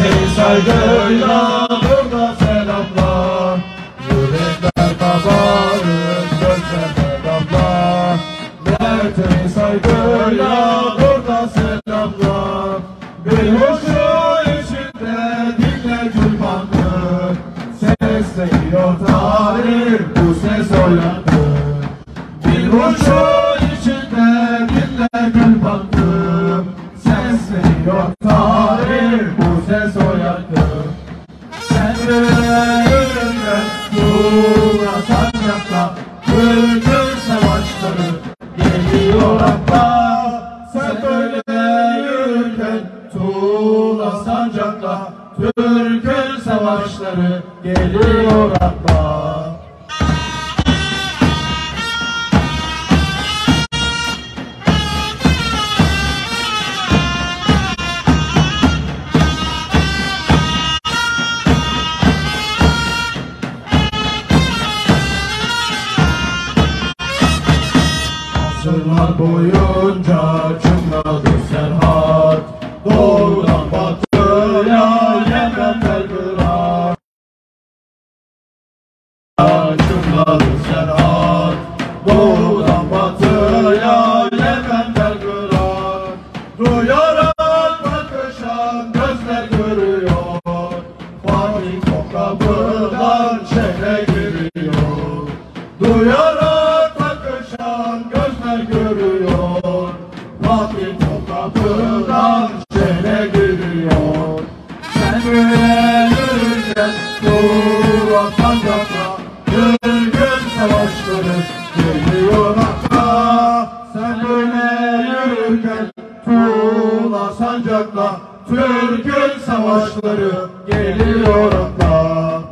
Seni saygıyla burada selamlar Yürekler kabarır gözler damlar Mert'e saygıyla burada selamlar Bir hoşu içinde dinle gülmandır Sesliyor tarih bu ses oyandı Bir hoşu içinde dinle gülmandır Sesliyor tarih Bülbül savaşları geliyor akla. Sen böyle yürürken tuğla sancakla. Türk'ün savaşları geliyor akla Asırlar boyunca çınladı Serhat. Doğudan batıya Yemen Belgrad Çınladı Serhat. Doğudan batıya Yemen Belgrad Duyarak bakışan gözler görüyor. Fatih Topkapı'dan şehre giriyor. Duyarak yürürken Tuğla sancakla Gülgün savaşları geliyor akla Sen böyle yürürken Tuğla sancakla Türk'ün savaşları geliyor akla